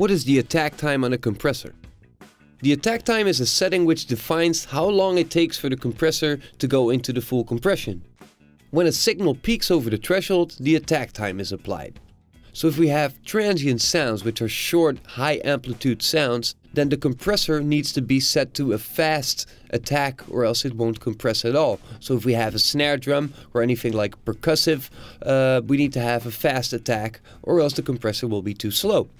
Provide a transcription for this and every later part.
What is the attack time on a compressor? The attack time is a setting which defines how long it takes for the compressor to go into the full compression. When a signal peaks over the threshold, the attack time is applied. So if we have transient sounds which are short, high amplitude sounds, then the compressor needs to be set to a fast attack or else it won't compress at all. So if we have a snare drum or anything like percussive, uh, we need to have a fast attack or else the compressor will be too slow.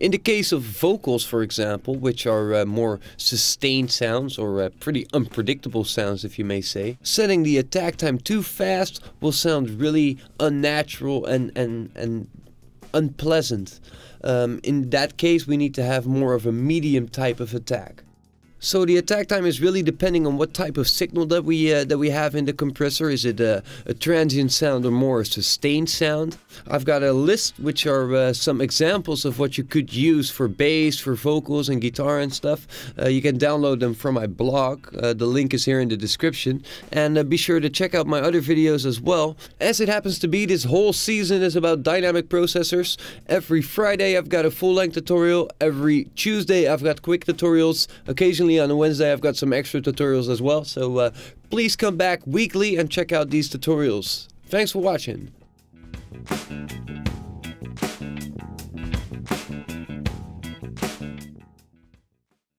In the case of vocals, for example, which are uh, more sustained sounds or uh, pretty unpredictable sounds, if you may say, setting the attack time too fast will sound really unnatural and, and, and unpleasant. Um, in that case, we need to have more of a medium type of attack. So the attack time is really depending on what type of signal that we uh, that we have in the compressor. Is it a, a, transient sound or more a sustained sound? I've got a list which are uh, some examples of what you could use for bass, for vocals and guitar and stuff. Uh, you can download them from my blog. Uh, the link is here in the description. And uh, be sure to check out my other videos as well. As it happens to be, this whole season is about dynamic processors. Every Friday I've got a full-length tutorial. Every Tuesday I've got quick tutorials. Occasionally on a Wednesday I've got some extra tutorials as well. So uh, please come back weekly and check out these tutorials. Thanks for watching.